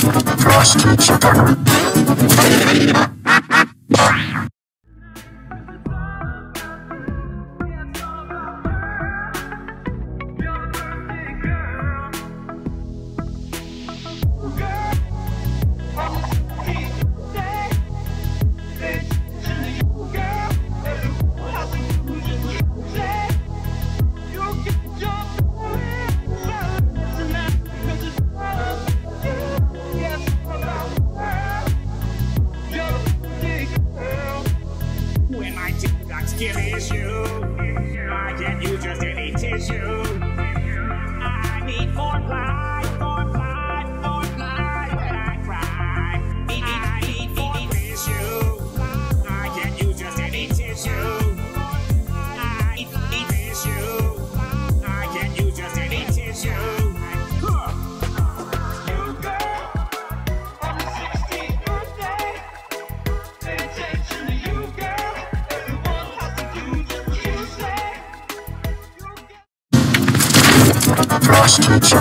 Frosty Chicken. give issue. I get you just any tissue. Frost teacher.